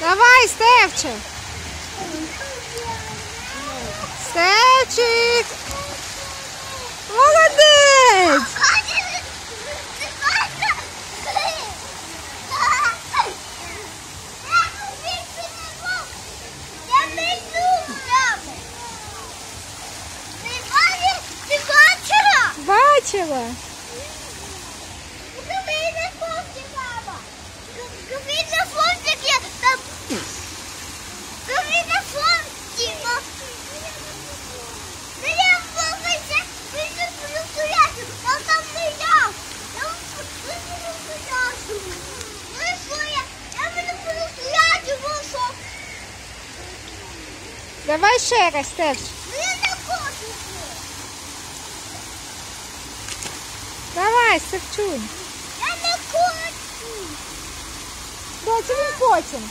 Давай, Стевчик. Стевчик. Молодець. Бачила. Давай ще раз, Стевчик. Давай, Стевчунь. Я не хочу. Доця, він потім.